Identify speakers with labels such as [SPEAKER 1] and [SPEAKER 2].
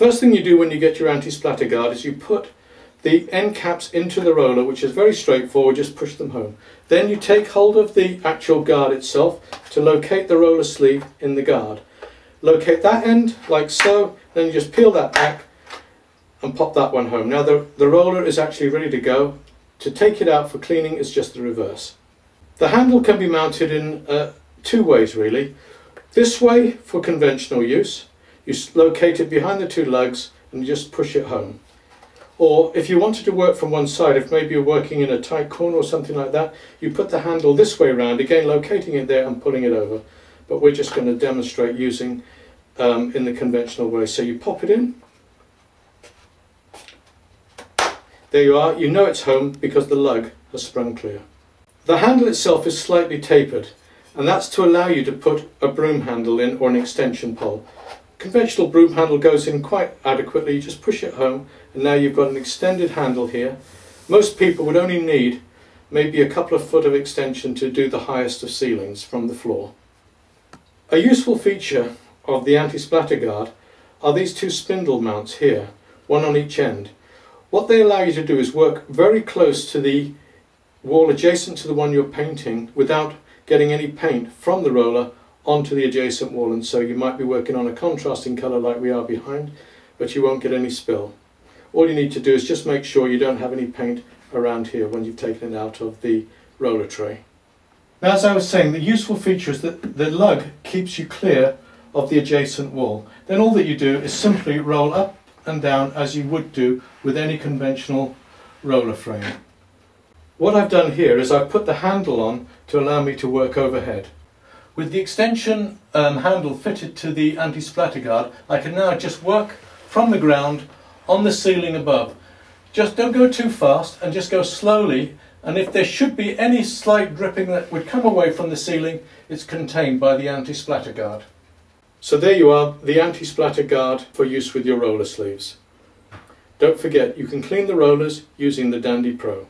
[SPEAKER 1] First thing you do when you get your anti-splatter guard is you put the end caps into the roller, which is very straightforward, just push them home. Then you take hold of the actual guard itself to locate the roller sleeve in the guard. Locate that end like so, then you just peel that back and pop that one home. Now the, the roller is actually ready to go. To take it out for cleaning is just the reverse. The handle can be mounted in uh, two ways really. This way for conventional use, you locate it behind the two lugs and just push it home. Or if you wanted to work from one side, if maybe you're working in a tight corner or something like that, you put the handle this way around, again locating it there and pulling it over. But we're just going to demonstrate using um, in the conventional way. So you pop it in. There you are. You know it's home because the lug has sprung clear. The handle itself is slightly tapered and that's to allow you to put a broom handle in or an extension pole. Conventional broom handle goes in quite adequately, you just push it home and now you've got an extended handle here. Most people would only need maybe a couple of foot of extension to do the highest of ceilings from the floor. A useful feature of the anti-splatter guard are these two spindle mounts here, one on each end. What they allow you to do is work very close to the wall adjacent to the one you're painting without getting any paint from the roller onto the adjacent wall and so you might be working on a contrasting colour like we are behind but you won't get any spill. All you need to do is just make sure you don't have any paint around here when you've taken it out of the roller tray. Now as I was saying the useful feature is that the lug keeps you clear of the adjacent wall. Then all that you do is simply roll up and down as you would do with any conventional roller frame. What I've done here is I've put the handle on to allow me to work overhead. With the extension um, handle fitted to the anti-splatter guard, I can now just work from the ground on the ceiling above. Just don't go too fast and just go slowly and if there should be any slight dripping that would come away from the ceiling, it's contained by the anti-splatter guard. So there you are, the anti-splatter guard for use with your roller sleeves. Don't forget, you can clean the rollers using the Dandy Pro.